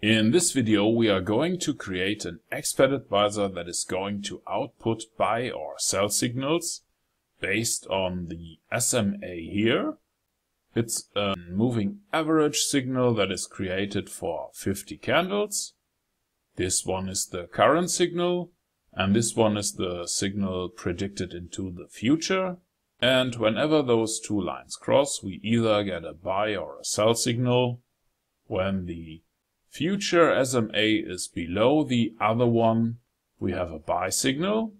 In this video we are going to create an expert advisor that is going to output buy or sell signals based on the SMA here. It's a moving average signal that is created for 50 candles. This one is the current signal and this one is the signal predicted into the future. And whenever those two lines cross, we either get a buy or a sell signal when the future SMA is below the other one, we have a buy signal.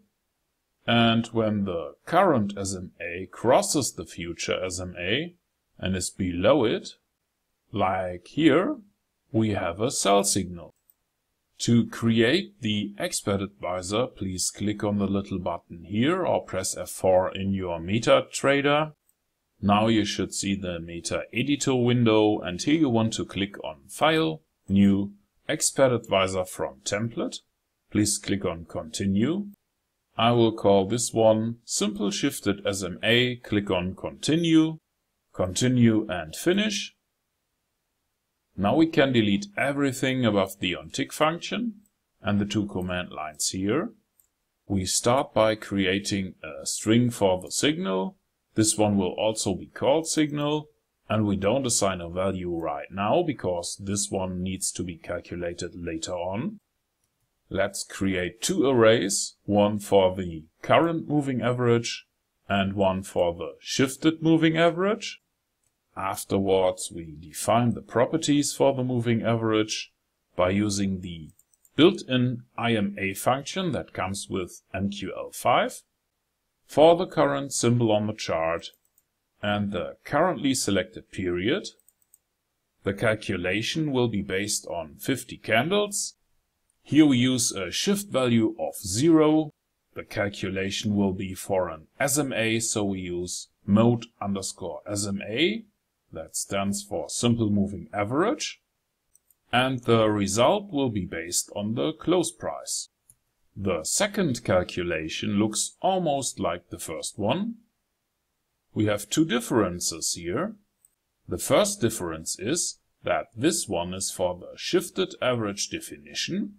And when the current SMA crosses the future SMA and is below it, like here, we have a sell signal. To create the Expert Advisor, please click on the little button here or press F4 in your MetaTrader. Now you should see the Meta Editor window and here you want to click on File, New Expert Advisor from Template. Please click on Continue. I will call this one Simple Shifted SMA. Click on Continue, Continue and Finish. Now we can delete everything above the onTick function and the two comment lines here. We start by creating a string for the signal. This one will also be called signal and we don't assign a value right now because this one needs to be calculated later on. Let's create two arrays, one for the current moving average and one for the shifted moving average. Afterwards, we define the properties for the moving average by using the built-in iMA function that comes with MQL5 for the current symbol on the chart and the currently selected period. The calculation will be based on 50 candles. Here we use a shift value of 0. The calculation will be for an SMA, so we use mode underscore SMA. That stands for simple moving average. And the result will be based on the close price. The second calculation looks almost like the first one, we have two differences here. The first difference is that this one is for the shifted average definition.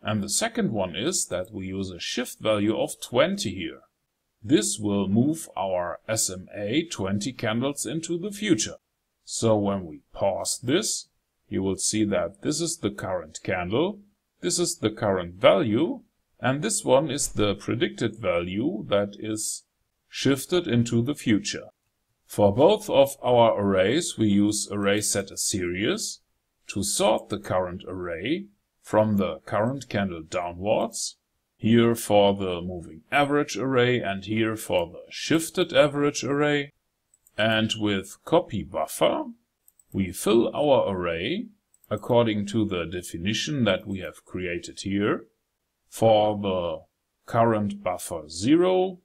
And the second one is that we use a shift value of 20 here. This will move our SMA 20 candles into the future. So when we pause this, you will see that this is the current candle, this is the current value, and this one is the predicted value that is shifted into the future. For both of our arrays, we use ArraySetAsSeries to sort the current array from the current candle downwards, here for the moving average array and here for the shifted average array. And with copy buffer, we fill our array according to the definition that we have created here. For the current buffer 0,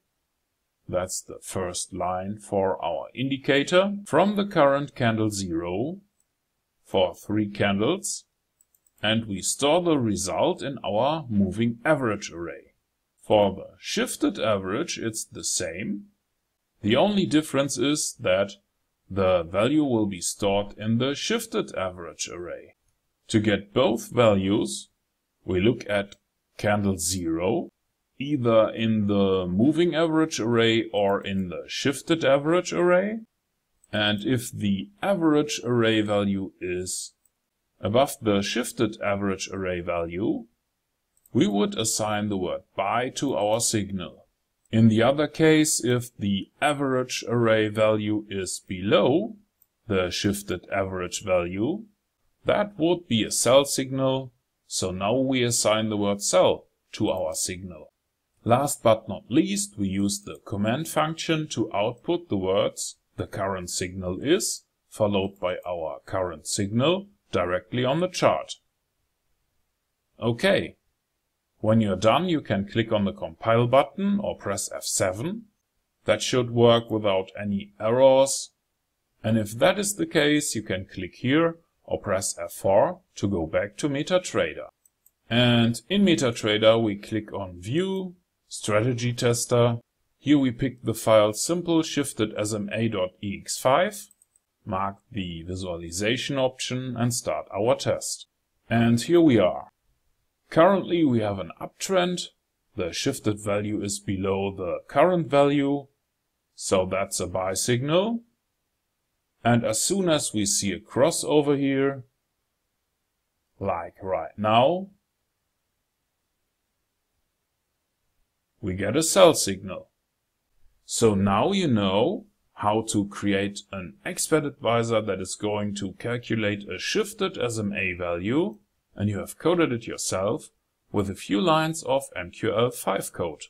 that's the first line for our indicator. From the current candle 0 for 3 candles and we store the result in our moving average array. For the shifted average it's the same. The only difference is that the value will be stored in the shifted average array. To get both values, we look at candle 0 either in the moving average array or in the shifted average array. And if the average array value is above the shifted average array value, we would assign the word buy to our signal. In the other case, if the average array value is below the shifted average value, that would be a sell signal, so now we assign the word sell to our signal. Last but not least, we use the Comment function to output the words the current signal is, followed by our current signal, directly on the chart. OK. When you're done, you can click on the compile button or press F7. That should work without any errors. And if that is the case, you can click here or press F4 to go back to MetaTrader. And in MetaTrader, we click on View, strategy tester. Here we pick the file simple shifted SMA.ex5. mark the visualization option and start our test. And here we are. Currently we have an uptrend. The shifted value is below the current value. So that's a buy signal. And as soon as we see a crossover here, like right now, we get a sell signal. So now you know how to create an expert advisor that is going to calculate a shifted SMA value and you have coded it yourself with a few lines of MQL5 code.